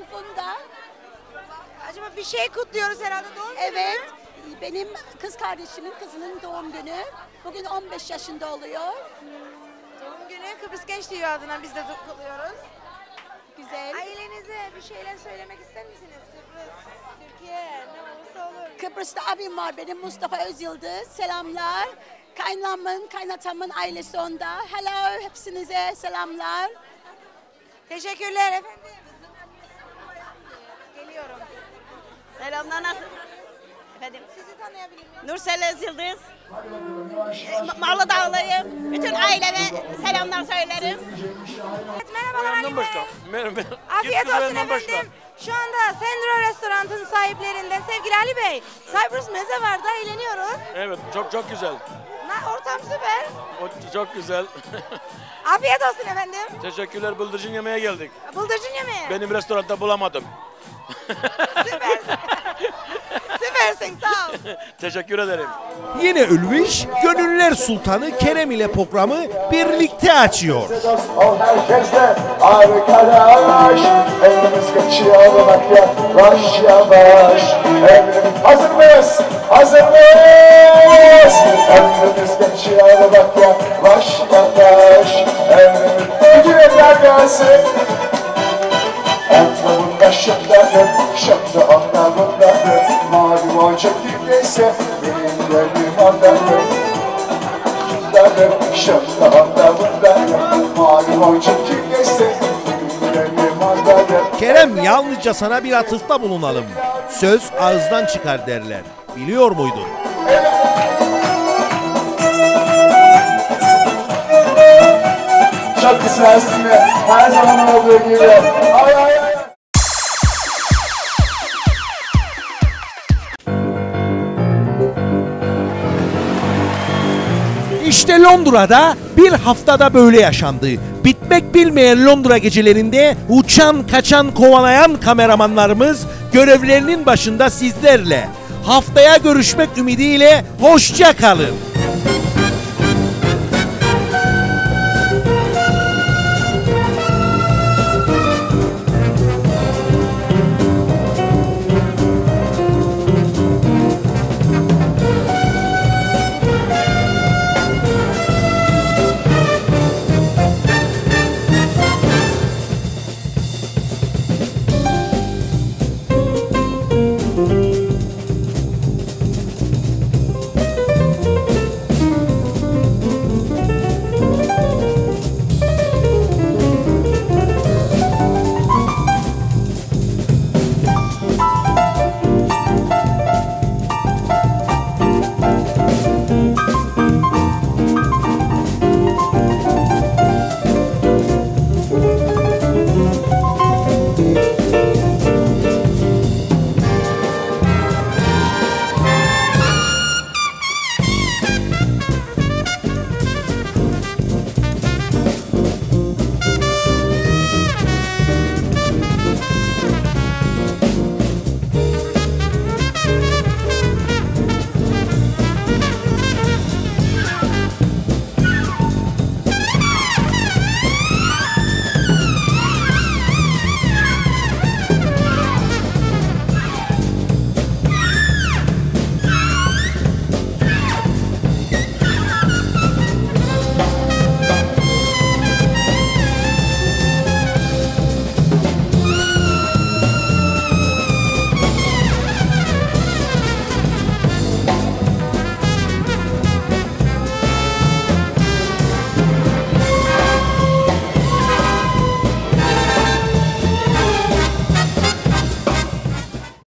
ismim Funda. Acaba bir şey kutluyoruz herhalde doğum günü Evet. Benim kız kardeşimin kızının doğum günü. Bugün 15 yaşında oluyor. Doğum günü Kıbrıs Genç Diyor adına biz de kutluyoruz. Güzel. Ailenize bir şeyler söylemek ister misiniz? Kıbrıs, Türkiye ne olursa olur. Kıbrıs'ta abim var benim Mustafa Özyıldız. Selamlar. Kaynamın, kaynatamın ailesi onda. Hello hepsinize selamlar. Teşekkürler efendim. Selamlar nasıl? Efendim? Sizi tanıyabilir miyim? Nursel Özyıldız. Marlı Dağlıyım. Bütün aileme selamlar söylerim. Evet, merhabalar Ali Bey. Merhaba. Afiyet olsun efendim. Şu anda Sendro Restoran'ın sahiplerinden sevgili Ali Bey. Cyprus meze var da eğleniyoruz. Evet çok çok güzel. Na, ortam süper. O çok güzel. Afiyet olsun efendim. Teşekkürler bıldırcın yemeğe geldik. Bıldırcın yemeği. Benim restoranda bulamadım. Süpersin. Teşekkür ederim. Yine Ülviş, Gönüller Sultanı Kerem ile programı birlikte açıyor. Arkadaş Elimiz geçiyor bak yavaş yavaş Emrimiz hazır mıyız? Hazır mıyız? Emrimiz geçiyor bak yavaş yavaş Emrimiz bütün eller gelsin Şıklardır, şıklı anlamındadır Mavi boncuk dinleyse benim gönlüm anlamındadır Mavi boncuk dinleyse benim gönlüm ondadır Kerem yalnızca sana bir atıfta bulunalım. Söz ağızdan çıkar derler. Biliyor muydun? Çok güzelsin ve her zaman olduğu gibi İşte Londra'da bir haftada böyle yaşandı. Bitmek bilmeyen Londra gecelerinde uçan, kaçan, kovalayan kameramanlarımız görevlerinin başında sizlerle. Haftaya görüşmek ümidiyle hoşça kalın.